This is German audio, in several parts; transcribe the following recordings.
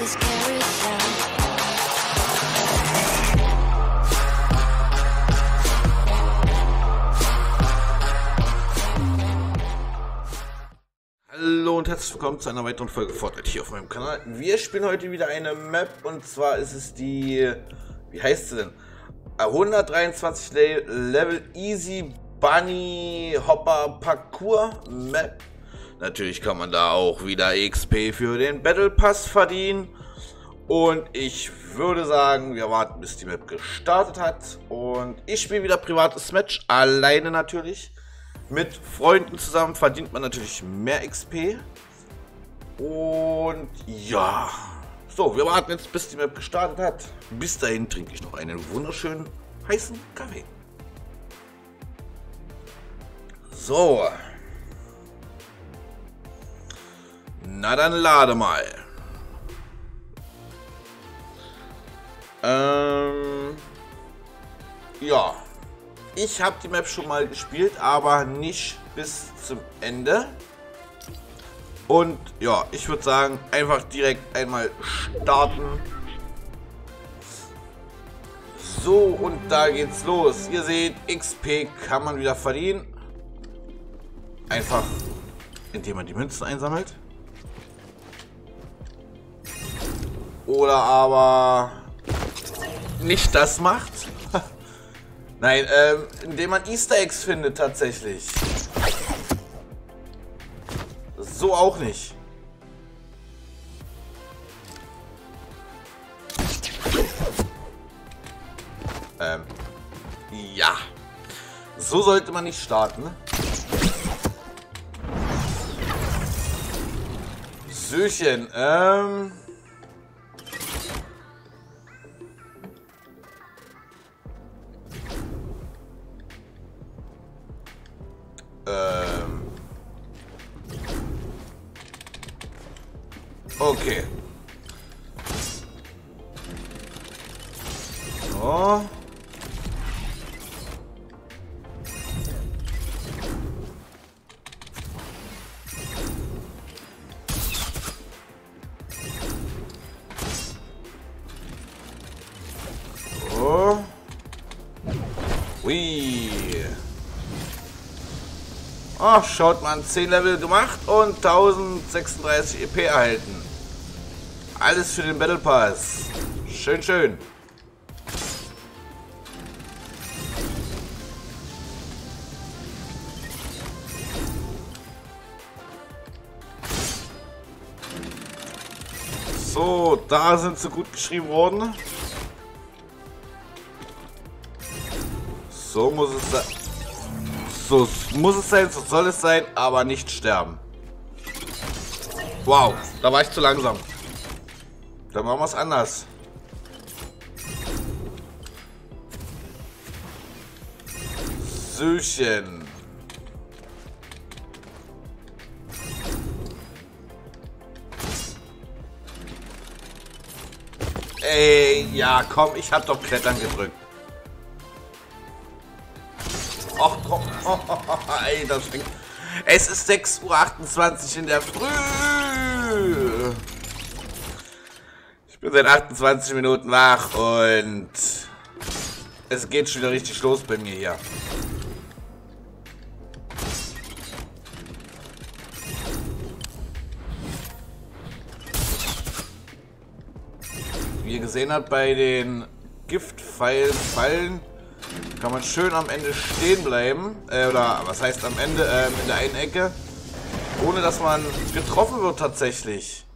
Hallo und herzlich willkommen zu einer weiteren Folge Fortnite hier auf meinem Kanal. Wir spielen heute wieder eine Map und zwar ist es die, wie heißt sie denn? 123 Le Level Easy Bunny Hopper Parkour Map. Natürlich kann man da auch wieder XP für den Battle Pass verdienen. Und ich würde sagen, wir warten bis die Map gestartet hat. Und ich spiele wieder privates Match, alleine natürlich. Mit Freunden zusammen verdient man natürlich mehr XP. Und ja. So, wir warten jetzt, bis die Map gestartet hat. Bis dahin trinke ich noch einen wunderschönen heißen Kaffee. So. Na dann lade mal. Ähm. Ja. Ich habe die Map schon mal gespielt, aber nicht bis zum Ende. Und ja, ich würde sagen, einfach direkt einmal starten. So, und da geht's los. Ihr seht, XP kann man wieder verdienen. Einfach, indem man die Münzen einsammelt. Oder aber nicht das macht. Nein, ähm, indem man Easter Eggs findet tatsächlich. So auch nicht. Ähm, ja. So sollte man nicht starten. Söchen, ähm... Okay. So. Ach, schaut man, 10 Level gemacht und 1036 EP erhalten. Alles für den Battle Pass. Schön, schön. So, da sind sie gut geschrieben worden. So muss es sein. So muss es sein, so soll es sein, aber nicht sterben. Wow, da war ich zu langsam. Dann machen wir es anders. Süchen. Ey, ja, komm, ich hab doch Klettern gedrückt. Ach komm, ey, das fängt... Es ist 6.28 Uhr in der Früh. Bin seit 28 Minuten wach und es geht schon wieder richtig los bei mir hier. Wie ihr gesehen habt, bei den Giftpfeilen kann man schön am Ende stehen bleiben. Äh, oder was heißt am Ende? Ähm, in der einen Ecke. Ohne dass man getroffen wird tatsächlich.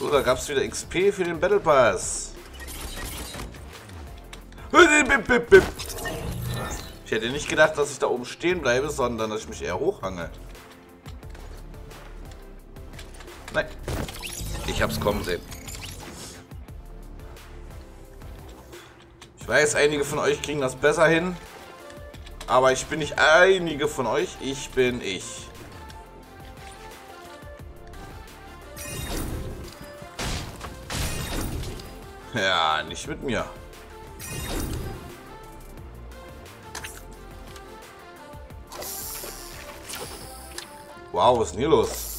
So, da gab es wieder XP für den Battle Pass. Ich hätte nicht gedacht, dass ich da oben stehen bleibe, sondern dass ich mich eher hochhange. Nein. Ich hab's kommen sehen. Ich weiß, einige von euch kriegen das besser hin. Aber ich bin nicht einige von euch. Ich bin ich. Ja, nicht mit mir. Wow, was ist denn hier los?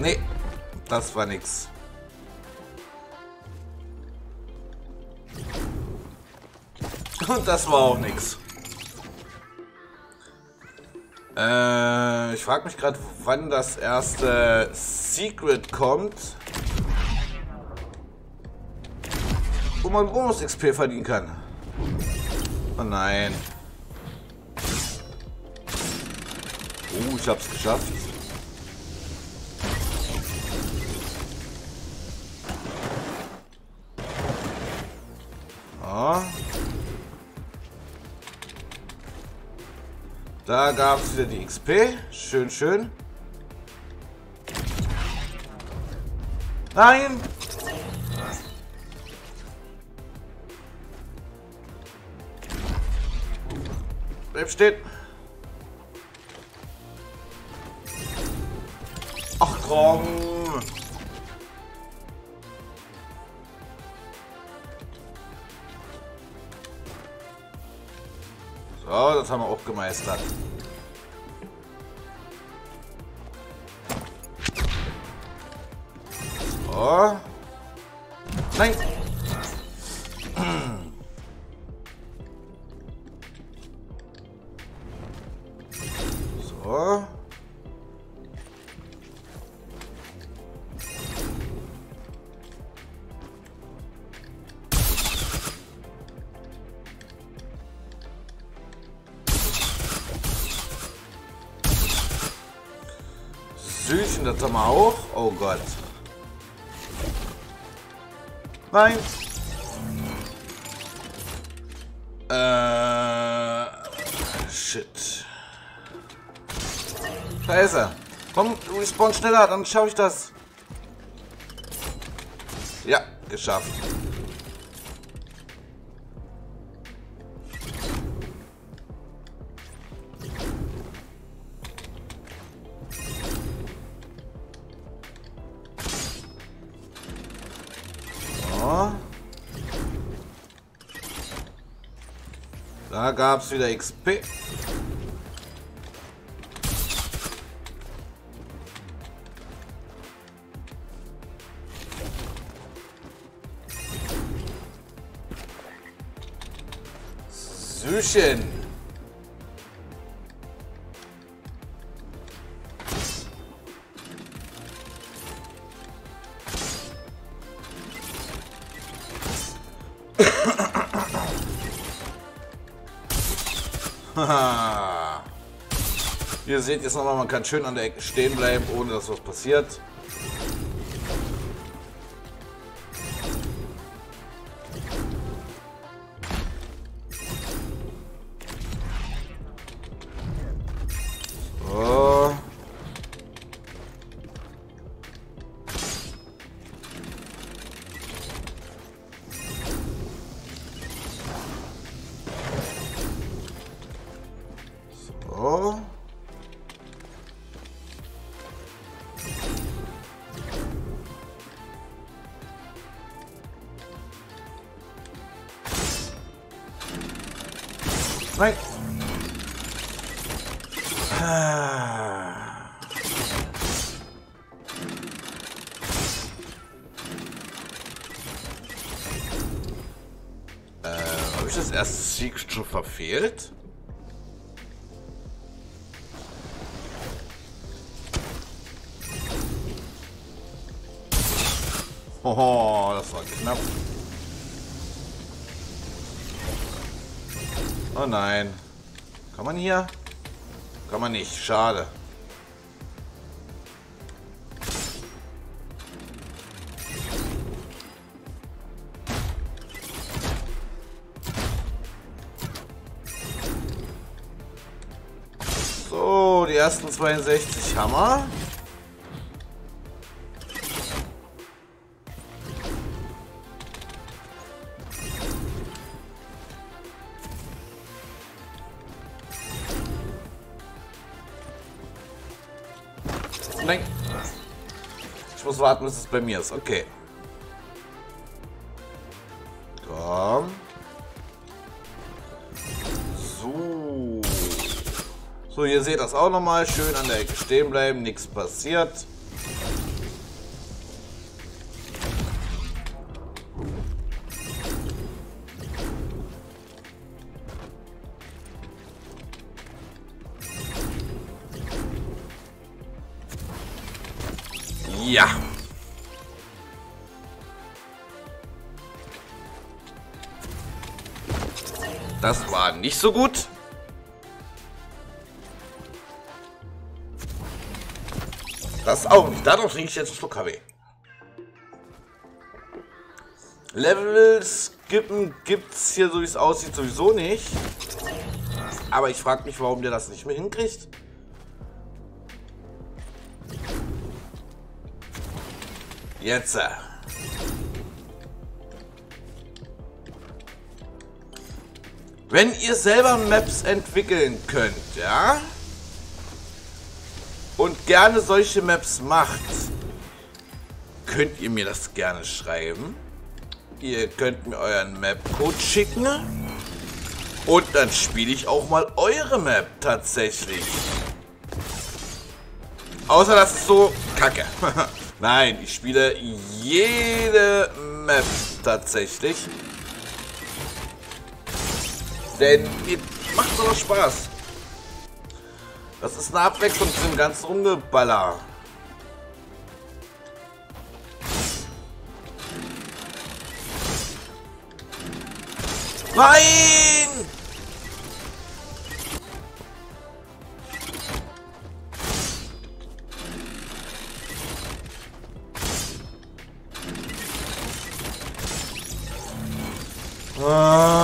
Nee, das war nix. Und das war auch nix. Äh, ich frage mich gerade, wann das erste Secret kommt. Wo man Bonus-XP verdienen kann. Oh nein. Oh, ich hab's geschafft. Da gab es wieder die XP. Schön, schön. Nein! Bleib stehen. Ach komm. So, das haben wir auch gemeistert. So. Nein. Gott. Nein. Äh. Shit. Da ist er. Komm, respawn schneller, dann schaffe ich das. Ja, geschafft. Da gab es wieder XP. Süßchen. Haha. Ihr seht jetzt nochmal, man kann schön an der Ecke stehen bleiben, ohne dass was passiert. Nein. Äh, habe ich das erste Secret schon verfehlt? Oh, das war knapp. Oh nein. Kann man hier? Kann man nicht. Schade. So, die ersten 62 Hammer. Nein. Ich muss warten, bis es bei mir ist. Okay. Komm. So. So, ihr seht das auch nochmal. Schön an der Ecke stehen bleiben. Nichts passiert. Das war nicht so gut. Das auch nicht. Dadurch trinke ich jetzt einen Schluck Kaffee. Level skippen gibt's hier, so wie es aussieht, sowieso nicht. Aber ich frage mich, warum der das nicht mehr hinkriegt. Jetzt. äh. Wenn ihr selber Maps entwickeln könnt, ja? Und gerne solche Maps macht, könnt ihr mir das gerne schreiben. Ihr könnt mir euren Map-Code schicken. Und dann spiele ich auch mal eure Map tatsächlich. Außer das ist so kacke. Nein, ich spiele jede Map tatsächlich. Denn mir macht sowas Spaß. Das ist eine Abwechslung zu dem ganzen Rumgeballer. Nein! Ah.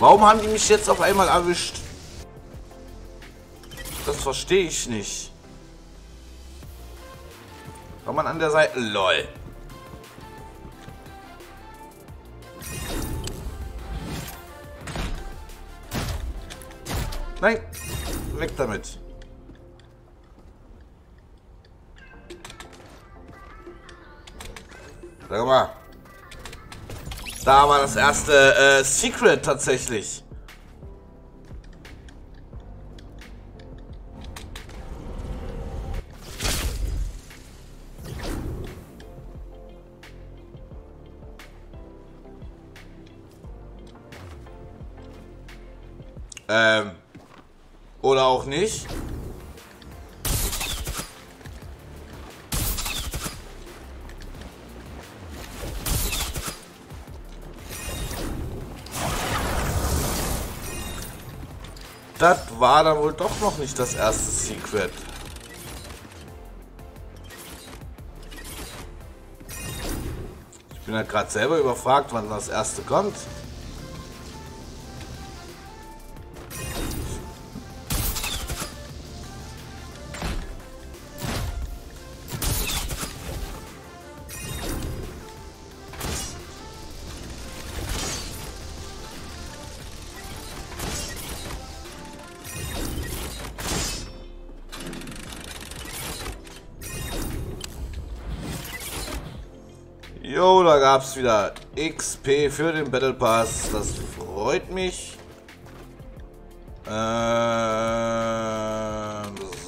Warum haben die mich jetzt auf einmal erwischt? Das verstehe ich nicht. Kann man an der Seite... LOL. Nein. Weg damit. Sag mal. Da war das erste äh, Secret tatsächlich. Ähm. Oder auch nicht. Das war dann wohl doch noch nicht das erste Secret. Ich bin ja gerade selber überfragt, wann das erste kommt. Gab es wieder XP für den Battle Pass. Das freut mich. Ähm,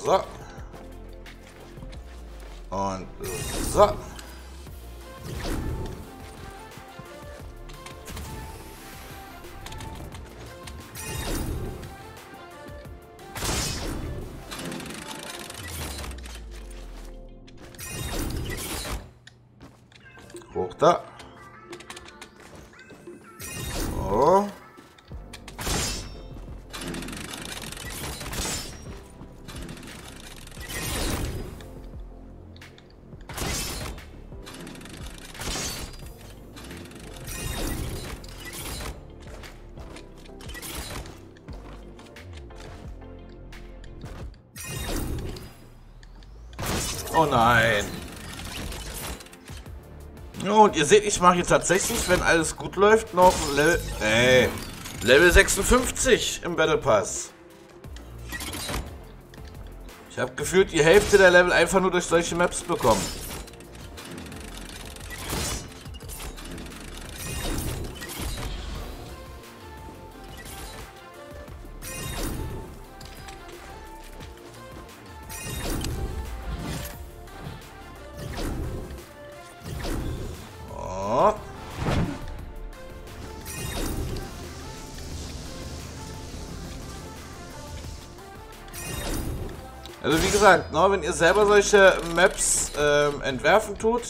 so. Und so. Hoch da. Oh nein. Und ihr seht, ich mache jetzt tatsächlich, wenn alles gut läuft, noch Level... Ey. Level 56 im Battle Pass. Ich habe gefühlt die Hälfte der Level einfach nur durch solche Maps bekommen. Also wie gesagt, ne, wenn ihr selber solche Maps ähm, entwerfen tut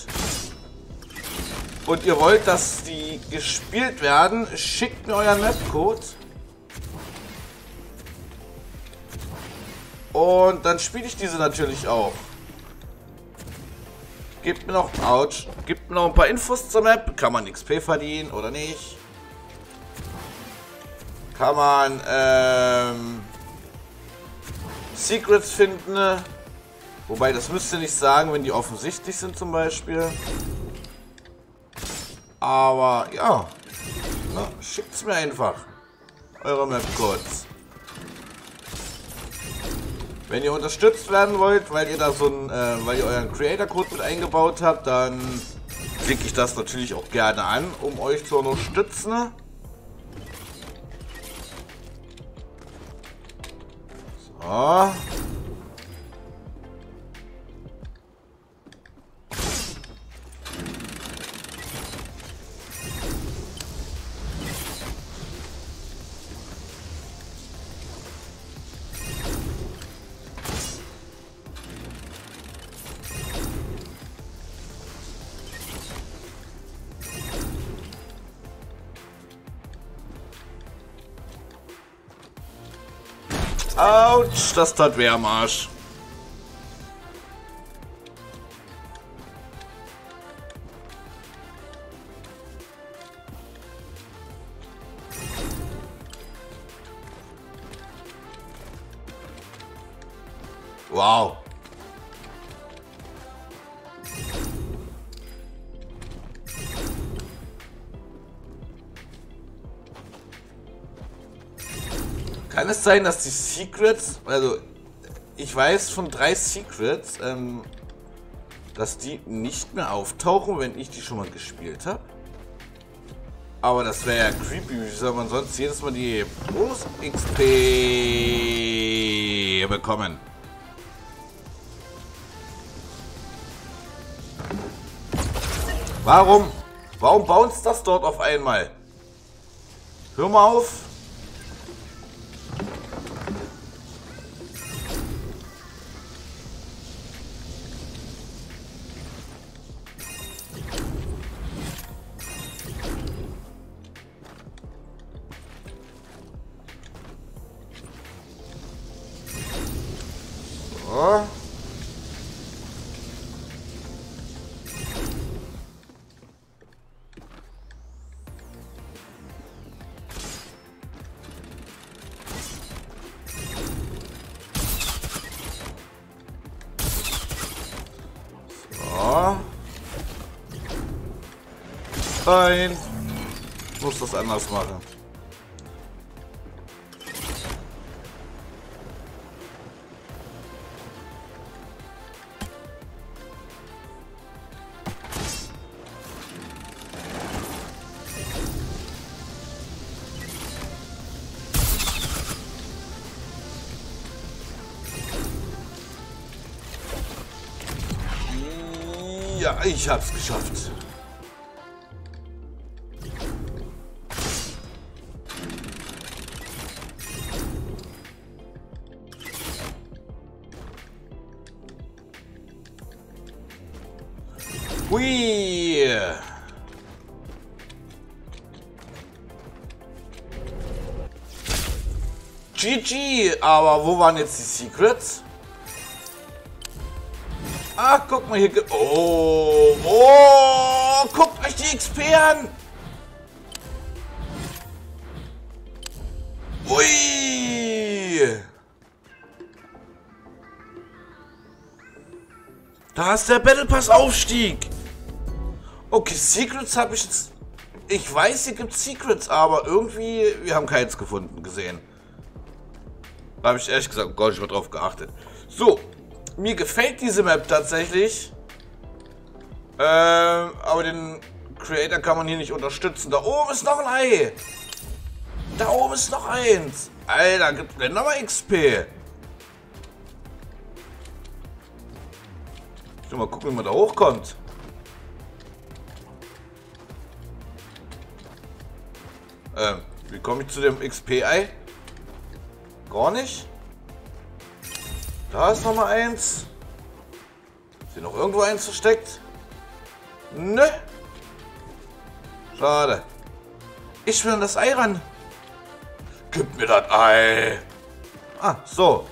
und ihr wollt, dass die gespielt werden, schickt mir euren Mapcode. Und dann spiele ich diese natürlich auch. Gebt mir noch, ouch, gebt mir noch ein paar Infos zur Map. Kann man XP verdienen oder nicht? Kann man, ähm, Secrets finden. ne? Wobei, das müsst ihr nicht sagen, wenn die offensichtlich sind zum Beispiel. Aber, ja. Na, schickt's mir einfach. Eure Map-Codes. Wenn ihr unterstützt werden wollt, weil ihr da so ein, äh, weil ihr euren Creator-Code mit eingebaut habt, dann klicke ich das natürlich auch gerne an, um euch zu unterstützen. So. Autsch, das tat weh am Arsch. Kann es sein, dass die Secrets, also ich weiß von drei Secrets, ähm, dass die nicht mehr auftauchen, wenn ich die schon mal gespielt habe? Aber das wäre ja creepy. Wie soll man sonst jedes Mal die Bonus XP bekommen? Warum? Warum bounce das dort auf einmal? Hör mal auf. Nein. Ich muss das anders machen. Ja, ich hab's geschafft. Hui. GG, aber wo waren jetzt die Secrets? Ach, guck mal hier. Oh, oh, guckt euch die XP an. Ui. Da ist der Battle Pass Aufstieg. Okay, Secrets habe ich jetzt Ich weiß, hier gibt Secrets, aber irgendwie, wir haben keins gefunden, gesehen. Da habe ich ehrlich gesagt gar nicht mehr drauf geachtet. So, mir gefällt diese Map tatsächlich. Ähm, aber den Creator kann man hier nicht unterstützen. Da oben ist noch ein Ei. Da oben ist noch eins. Alter, gibt mir nochmal XP. Ich will mal gucken, wie man da hochkommt. Ähm, wie komme ich zu dem XP-Ei? Gar nicht. Da ist noch mal eins. Ist hier noch irgendwo eins versteckt? Nö. Schade. Ich will an das Ei ran. Gib mir das Ei. Ah, so.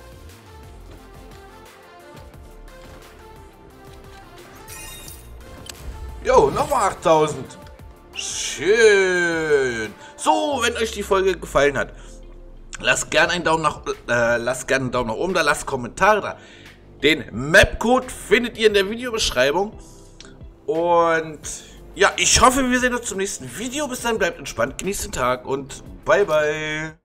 Jo, nochmal 8000. Schön. So, wenn euch die Folge gefallen hat, lasst gerne einen Daumen nach, äh, lasst gerne einen Daumen nach oben da, lasst Kommentare da. Den Map-Code findet ihr in der Videobeschreibung. Und ja, ich hoffe, wir sehen uns zum nächsten Video. Bis dann, bleibt entspannt, genießt den Tag und bye bye.